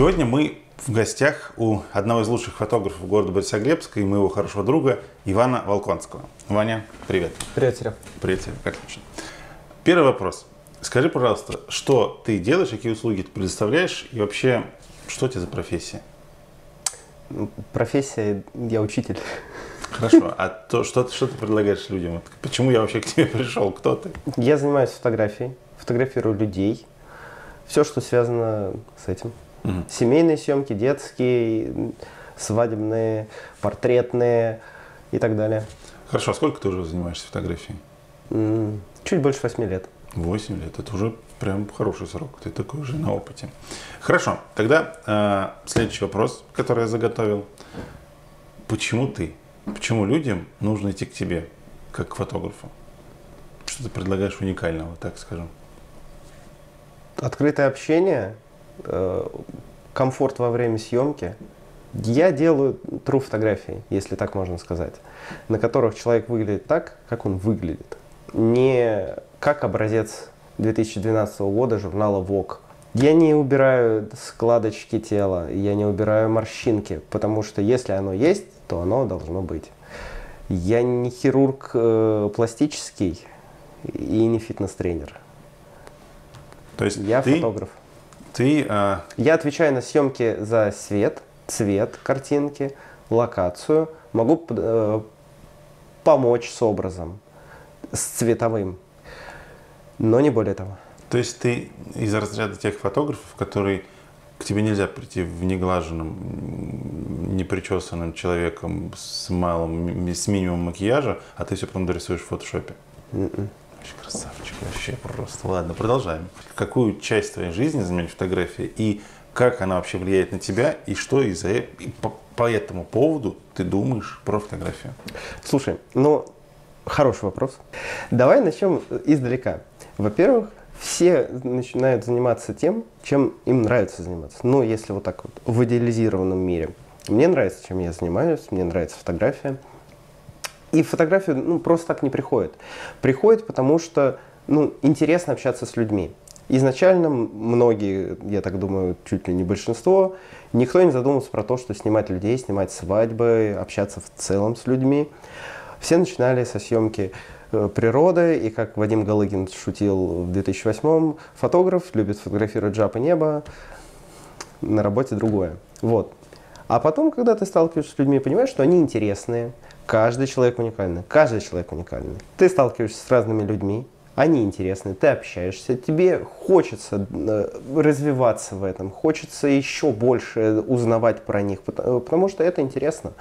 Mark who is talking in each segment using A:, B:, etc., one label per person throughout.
A: Сегодня мы в гостях у одного из лучших фотографов города Борисоглебска и моего хорошего друга Ивана Волконского. Ваня, привет.
B: Привет, Серег.
A: Привет, Серег. Как отлично. Первый вопрос. Скажи, пожалуйста, что ты делаешь, какие услуги ты предоставляешь и вообще, что это за профессия?
B: Профессия, я учитель.
A: Хорошо, а то, что, что ты предлагаешь людям? Почему я вообще к тебе пришел? Кто ты?
B: Я занимаюсь фотографией, фотографирую людей, все, что связано с этим. Угу. Семейные съемки, детские, свадебные, портретные и так далее.
A: Хорошо, а сколько ты уже занимаешься фотографией?
B: Чуть больше восьми лет.
A: Восемь лет, это уже прям хороший срок, ты такой уже на опыте. Хорошо, тогда э, следующий вопрос, который я заготовил. Почему ты? Почему людям нужно идти к тебе, как к фотографу? Что ты предлагаешь уникального, так скажем?
B: Открытое общение, комфорт во время съемки. Я делаю true фотографии, если так можно сказать, на которых человек выглядит так, как он выглядит. Не как образец 2012 года журнала Vogue. Я не убираю складочки тела, я не убираю морщинки, потому что если оно есть, то оно должно быть. Я не хирург э, пластический и не фитнес-тренер.
A: То есть
B: я
A: ты,
B: фотограф.
A: Ты, а...
B: Я отвечаю на съемки за свет, цвет картинки, локацию. Могу э, помочь с образом, с цветовым, но не более того.
A: То есть ты из разряда тех фотографов, которые к тебе нельзя прийти в неглаженном, непричесанным человеком с малым, с минимумом макияжа, а ты все потом дорисуешь в фотошопе.
B: Mm-mm.
A: М-м. Вообще красавчик, вообще просто. Ладно, продолжаем. Какую часть твоей жизни занимает фотография и как она вообще влияет на тебя и что из-за и по, по этому поводу ты думаешь про фотографию?
B: Слушай, ну хороший вопрос. Давай начнем издалека. Во-первых, все начинают заниматься тем, чем им нравится заниматься. Ну, если вот так вот в идеализированном мире. Мне нравится, чем я занимаюсь, мне нравится фотография. И фотография ну, просто так не приходит. Приходит, потому что ну, интересно общаться с людьми. Изначально многие, я так думаю, чуть ли не большинство, никто не задумывался про то, что снимать людей, снимать свадьбы, общаться в целом с людьми. Все начинали со съемки э, природы, и как Вадим Галыгин шутил в 2008-м, фотограф любит фотографировать жаб и небо, на работе другое. Вот. А потом, когда ты сталкиваешься с людьми, понимаешь, что они интересные, Каждый человек уникальный. Каждый человек уникальный. Ты сталкиваешься с разными людьми, они интересны, ты общаешься, тебе хочется э, развиваться в этом, хочется еще больше узнавать про них, потому что это интересно.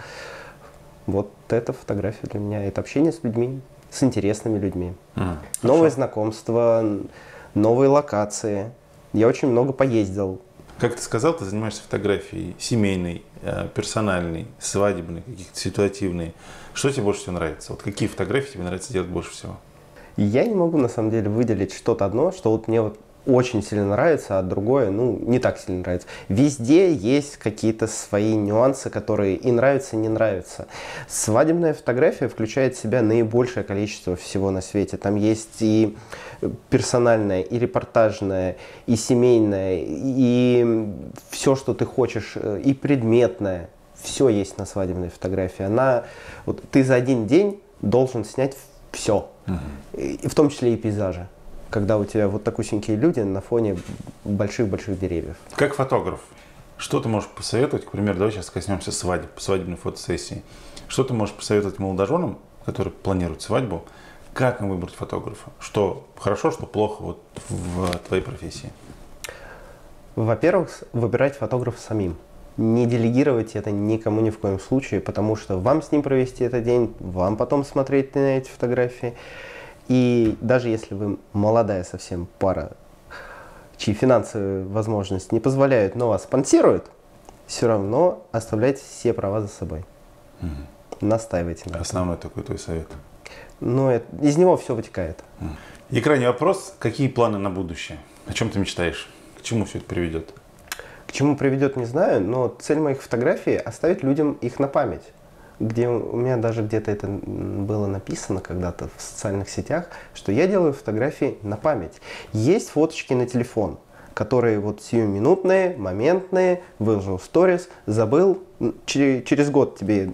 B: Вот это фотография для меня, это общение с людьми, с интересными людьми. Mm, новые знакомства, новые локации. Я очень много поездил.
A: Как ты сказал, ты занимаешься фотографией семейной, э, персональной, свадебной, каких-то ситуативной. Что тебе больше всего нравится? Вот какие фотографии тебе нравится делать больше всего?
B: Я не могу на самом деле выделить что-то одно, что вот мне вот очень сильно нравится, а другое, ну, не так сильно нравится. Везде есть какие-то свои нюансы, которые и нравятся, и не нравятся. Свадебная фотография включает в себя наибольшее количество всего на свете. Там есть и персональная, и репортажная, и семейная, и все, что ты хочешь, и предметное все есть на свадебной фотографии. Она, вот ты за один день должен снять все, угу. и в том числе и пейзажи, когда у тебя вот такусенькие люди на фоне больших-больших деревьев.
A: Как фотограф, что ты можешь посоветовать, к примеру, давай сейчас коснемся свадеб, свадебной фотосессии. Что ты можешь посоветовать молодоженам, которые планируют свадьбу, как им выбрать фотографа? Что хорошо, что плохо вот в твоей профессии?
B: Во-первых, выбирать фотографа самим не делегировать это никому ни в коем случае, потому что вам с ним провести этот день, вам потом смотреть на эти фотографии. И даже если вы молодая совсем пара, чьи финансовые возможности не позволяют, но вас спонсируют, все равно оставляйте все права за собой. Угу. Настаивайте
A: на Основной этом. такой твой совет.
B: Ну, это, из него все вытекает.
A: И крайний вопрос. Какие планы на будущее? О чем ты мечтаешь? К чему все это приведет?
B: К чему приведет, не знаю, но цель моих фотографий – оставить людям их на память. Где у меня даже где-то это было написано когда-то в социальных сетях, что я делаю фотографии на память. Есть фоточки на телефон, которые вот сиюминутные, моментные, выложил в сторис, забыл, через, год тебе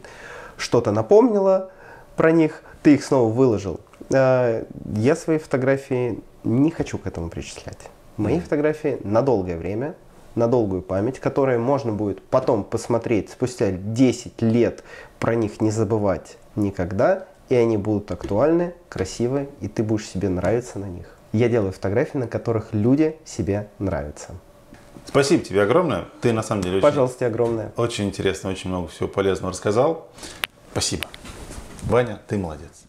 B: что-то напомнило про них, ты их снова выложил. А, я свои фотографии не хочу к этому причислять. Мои фотографии на долгое время, на долгую память, которые можно будет потом посмотреть спустя 10 лет, про них не забывать никогда, и они будут актуальны, красивые, и ты будешь себе нравиться на них. Я делаю фотографии, на которых люди себе нравятся.
A: Спасибо тебе огромное. Ты на самом деле
B: Пожалуйста, огромное.
A: Очень интересно, очень много всего полезного рассказал. Спасибо. Ваня, ты молодец.